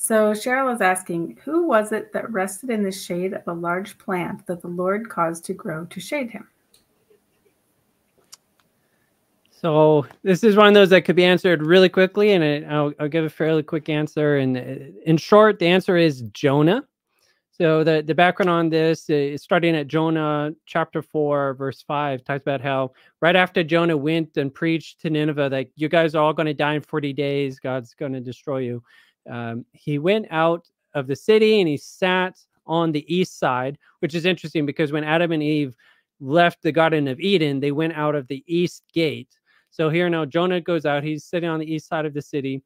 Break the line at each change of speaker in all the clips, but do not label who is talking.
So Cheryl is asking, who was it that rested in the shade of a large plant that the Lord caused to grow to shade him?
So this is one of those that could be answered really quickly, and I'll, I'll, give a fairly quick answer. And uh, in short, the answer is Jonah. So the, the background on this is starting at Jonah chapter 4, verse 5, talks about how right after Jonah went and preached to Nineveh, that you guys are all going to die in 40 days, God's going to destroy you. Um, he went out of the city and he sat on the east side, which is interesting because when Adam and Eve left the Garden of Eden, they went out of the east gate. So here now, Jonah goes out. He's sitting on the east side of the city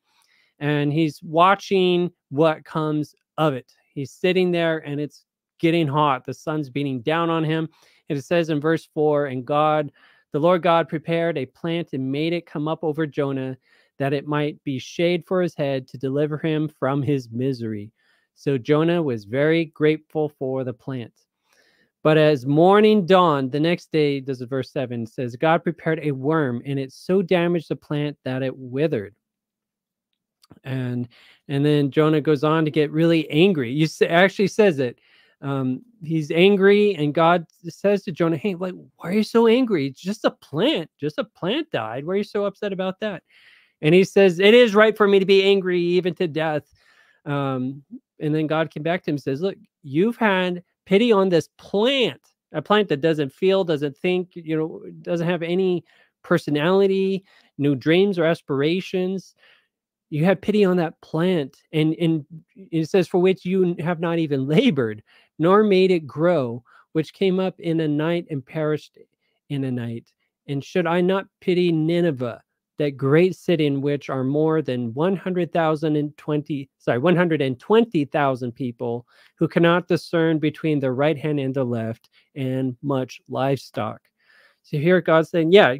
and he's watching what comes of it. He's sitting there and it's getting hot. The sun's beating down on him. And it says in verse 4 And God, the Lord God, prepared a plant and made it come up over Jonah that it might be shade for his head to deliver him from his misery. So Jonah was very grateful for the plant. But as morning dawned the next day, does verse 7 says, God prepared a worm and it so damaged the plant that it withered. And and then Jonah goes on to get really angry. You actually says it. Um, he's angry, and God says to Jonah, "Hey, like, why are you so angry? It's just a plant. Just a plant died. Why are you so upset about that?" And he says, "It is right for me to be angry, even to death." Um, and then God came back to him and says, "Look, you've had pity on this plant, a plant that doesn't feel, doesn't think, you know, doesn't have any personality, no dreams or aspirations." you have pity on that plant and and it says for which you have not even labored nor made it grow which came up in a night and perished in a night and should i not pity nineveh that great city in which are more than 100,020 sorry 120,000 people who cannot discern between the right hand and the left and much livestock so here god's saying yeah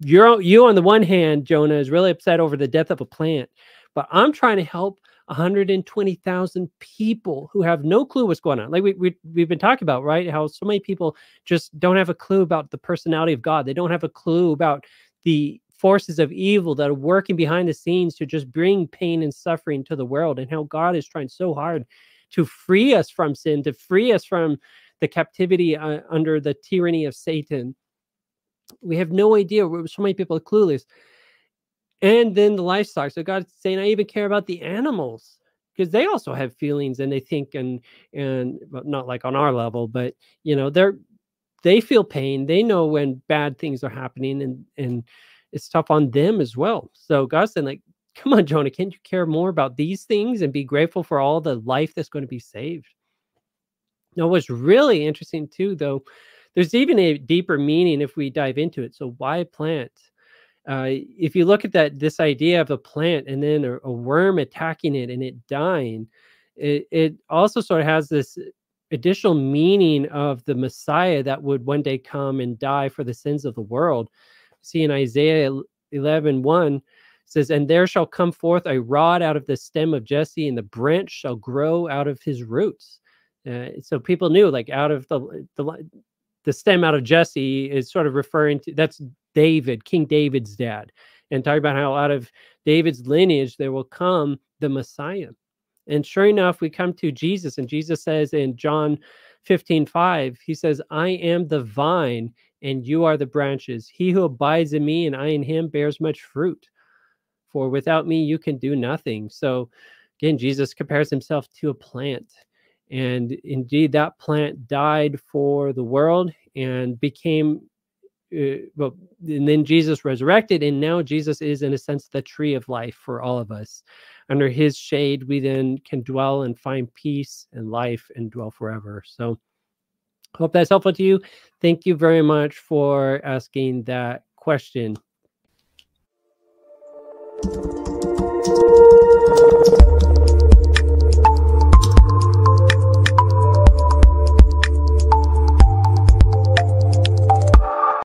you're you on the one hand, Jonah is really upset over the death of a plant, but I'm trying to help 120,000 people who have no clue what's going on. Like we, we we've been talking about, right? How so many people just don't have a clue about the personality of God. They don't have a clue about the forces of evil that are working behind the scenes to just bring pain and suffering to the world and how God is trying so hard to free us from sin, to free us from the captivity uh, under the tyranny of Satan we have no idea. So many people are clueless. And then the livestock. So God's saying, I even care about the animals because they also have feelings and they think and and well, not like on our level, but you know, they're they feel pain. They know when bad things are happening and and it's tough on them as well. So God's saying, like, come on, Jonah, can't you care more about these things and be grateful for all the life that's going to be saved? Now, what's really interesting too, though, there's even a deeper meaning if we dive into it. So why plant? Uh, if you look at that, this idea of a plant and then a, a worm attacking it and it dying, it, it also sort of has this additional meaning of the Messiah that would one day come and die for the sins of the world. See in Isaiah 11 1 says, And there shall come forth a rod out of the stem of Jesse, and the branch shall grow out of his roots. Uh, so people knew, like, out of the, the the stem out of Jesse is sort of referring to that's David, King David's dad, and talking about how out of David's lineage there will come the Messiah. And sure enough, we come to Jesus, and Jesus says in John 15, 5, he says, I am the vine, and you are the branches. He who abides in me and I in him bears much fruit. For without me, you can do nothing. So again, Jesus compares himself to a plant. And indeed, that plant died for the world and became, uh, well, and then Jesus resurrected. And now Jesus is, in a sense, the tree of life for all of us. Under his shade, we then can dwell and find peace and life and dwell forever. So, hope that's helpful to you. Thank you very much for asking that question.